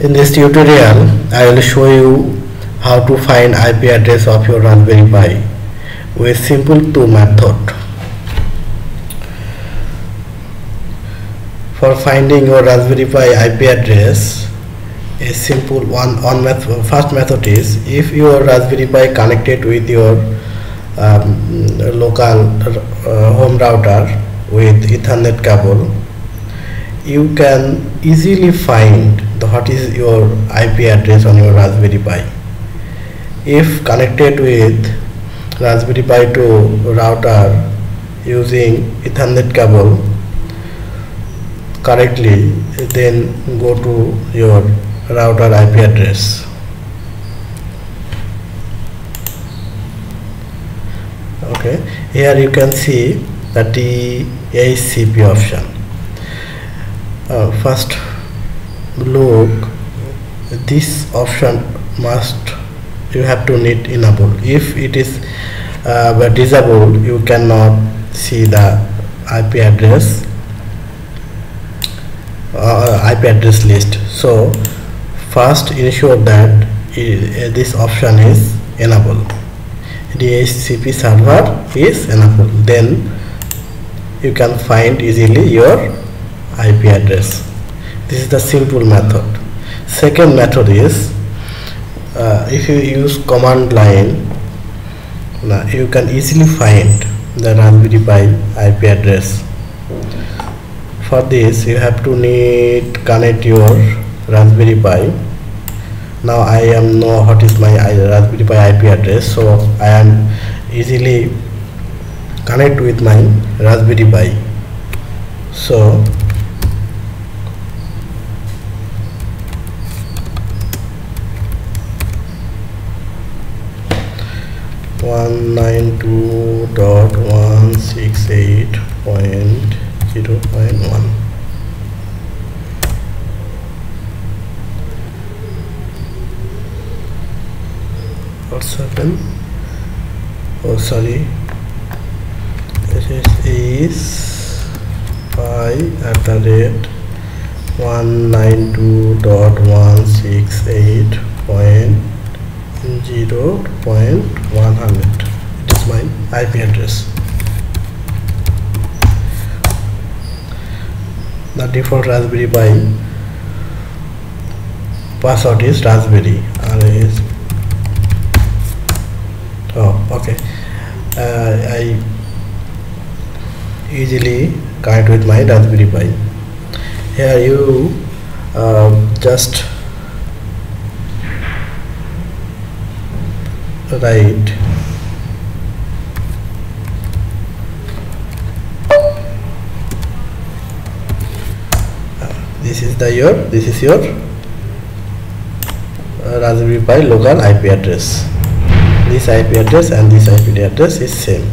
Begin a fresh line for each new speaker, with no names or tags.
In this tutorial, I will show you how to find IP address of your Raspberry Pi with simple two method. For finding your Raspberry Pi IP address, a simple one on method, first method is if your Raspberry Pi connected with your um, local uh, home router with Ethernet cable, you can easily find the what is your IP address on your Raspberry Pi. If connected with Raspberry Pi to router using Ethernet cable correctly, then go to your router IP address. Okay, here you can see the DHCP option. Uh, first look this option must you have to need enable. If it is uh, disabled you cannot see the IP address uh, IP address list. So first ensure that uh, this option is enabled DHCP server is enabled. Then you can find easily your IP address this is the simple method second method is uh, if you use command line now you can easily find the Raspberry Pi IP address for this you have to need connect your Raspberry Pi now I am know what is my Raspberry Pi IP address so I am easily connect with my Raspberry Pi so 192.168.0.1 what's happened? Oh sorry. This is pi at the rate 192.168.0.100 point 0 point 100 it is my IP address. The default Raspberry Pi password is Raspberry is oh okay. Uh, I easily connect with my Raspberry Pi. Here you uh, just write this is the your this is your Raspberry Pi local IP address. This IP address and this IP address is same